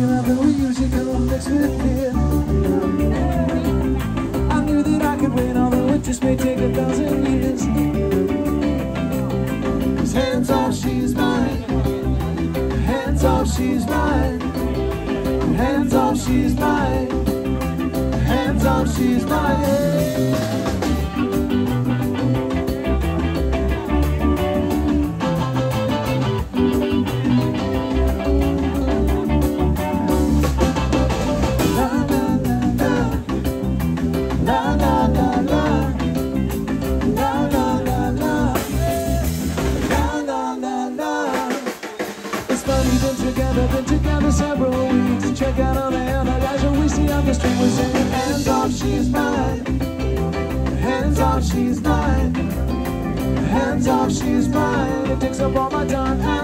With I knew that I could win Although it just may take a thousand years. Cause hands off, she's mine. Hands off, she's mine. Hands off, she's mine. Hands off, she's mine. She's mine. It takes up all my time.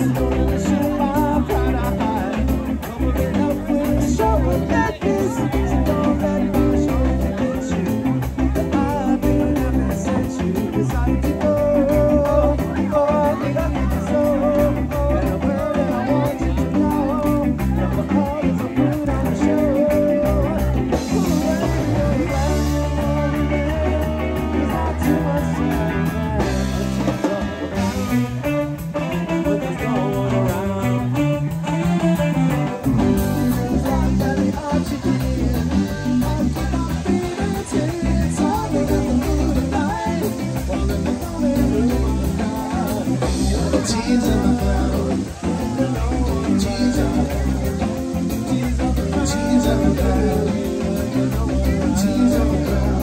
Yes. of love, tears of love.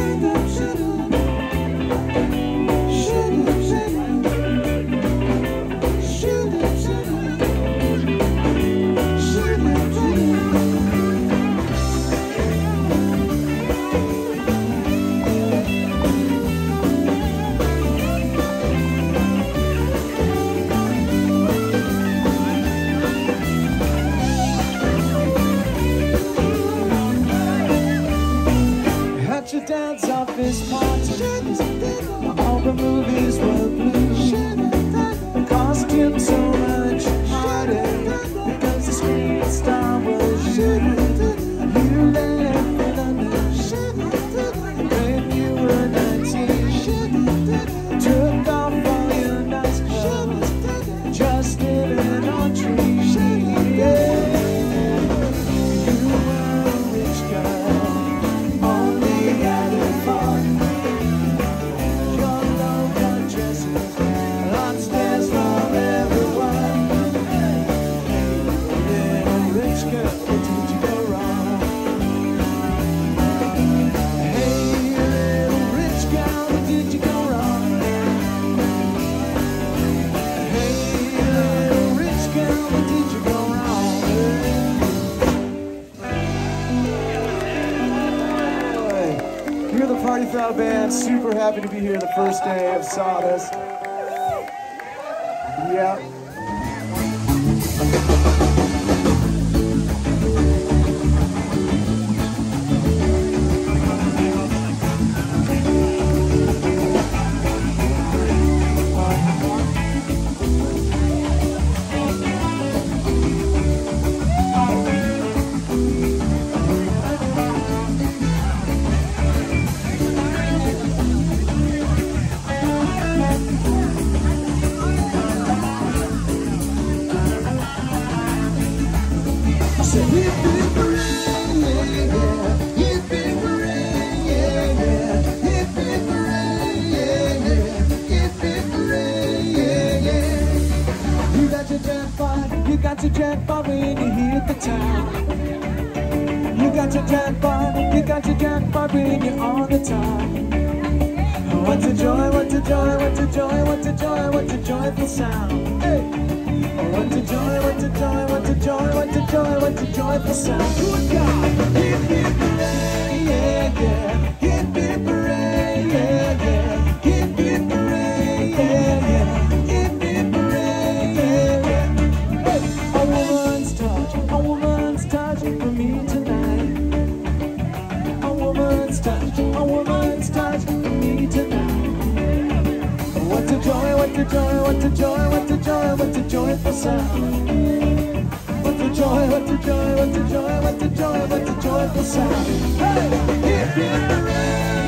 się dobrze your dad's office party. up, man? Super happy to be here the first day of Sawdust. Yeah. got your jackpot when you hit the town. You got your jackpot, you got your jackpot when you're on the top. What a joy, what a joy, what a joy, what a joy, what a joyful sound. Hey. What a joy, what a joy, what a joy, what a joy, what a joyful sound. Good God, yeah, yeah, yeah. A joy, what a joy, what a joy, what a joyful sound. What a joy, what a joy, what a joy, what a joy, what a joyful sound. Hey! Hip hip hooray,